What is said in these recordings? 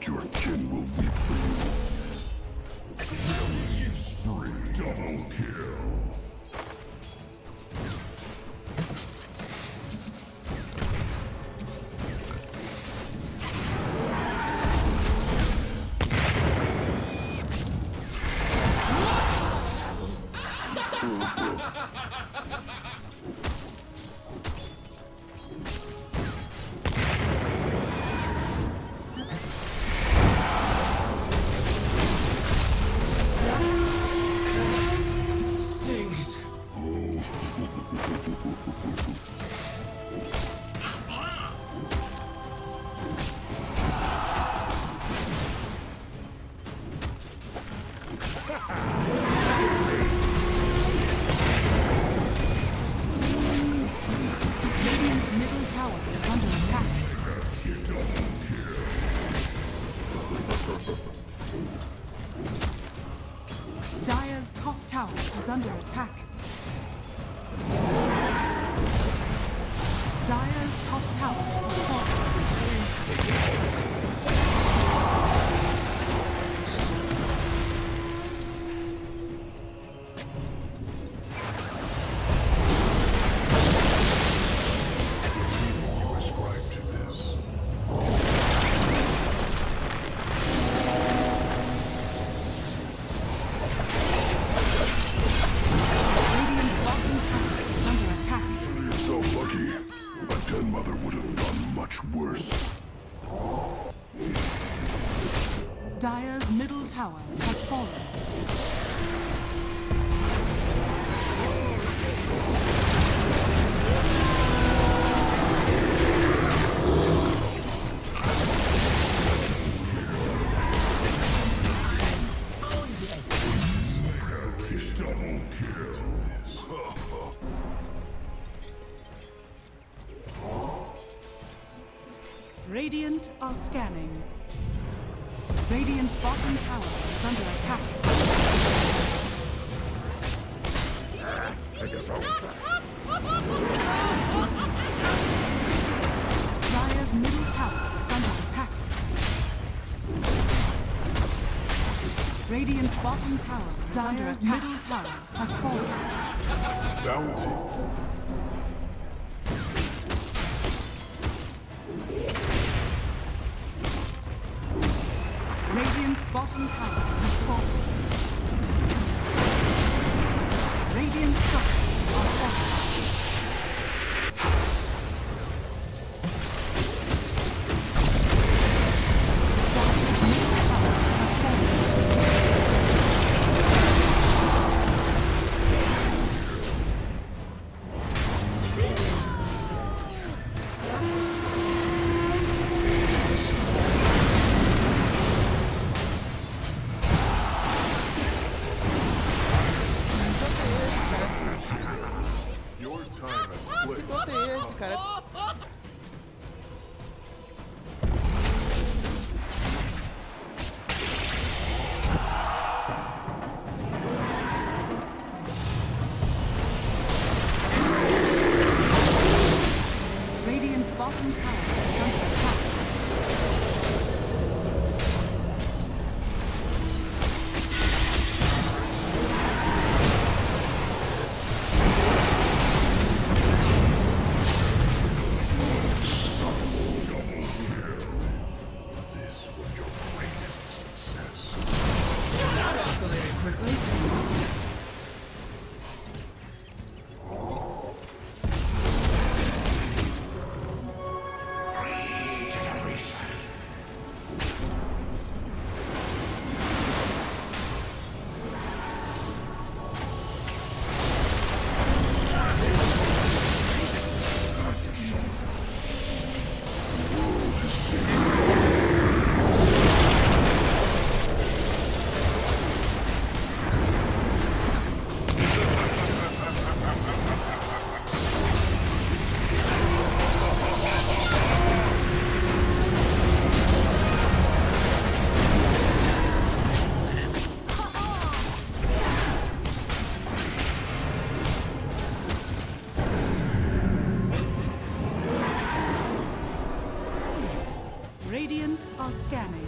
but under attack. Dire's top tower is falling. Are scanning. Radiant's bottom tower is under attack. Dire's middle tower is under attack. Radiant's bottom tower is under Dire's attack. middle tower has fallen. Bounty. Radiant's bottom tower has fallen. Radiant structures are falling. Quickly. Are scanning.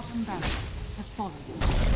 bottom barracks has fallen.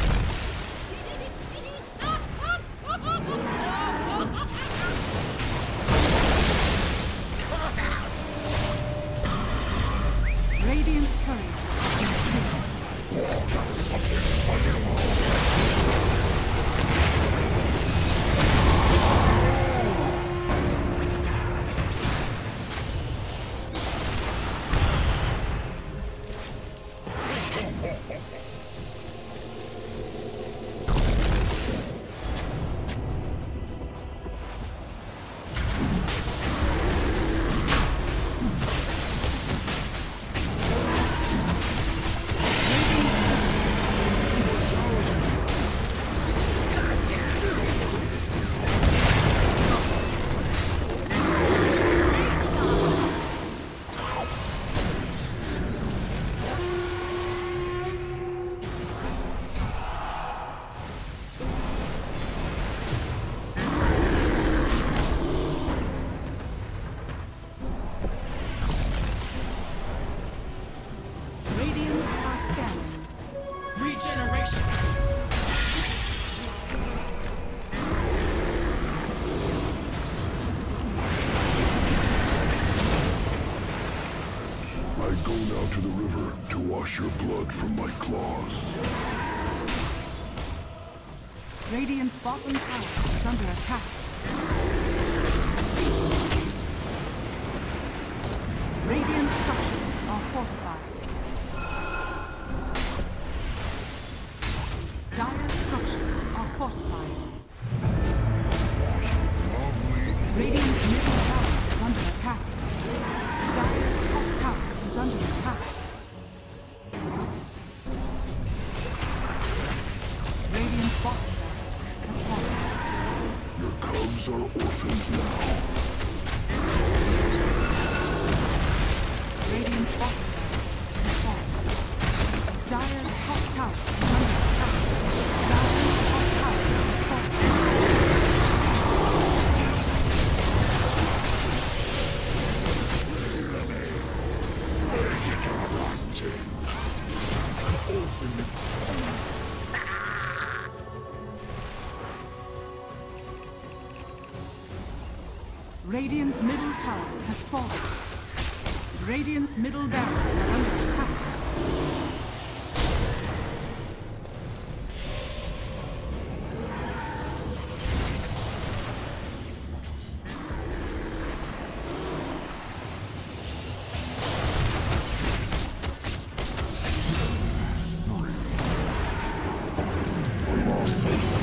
wash your blood from my claws. Radiant's bottom tower is under attack. Radiant structures are fortified. Dire structures are fortified. Radiant Radiant's middle tower has fallen. Radiant's middle barracks are under attack. Safe.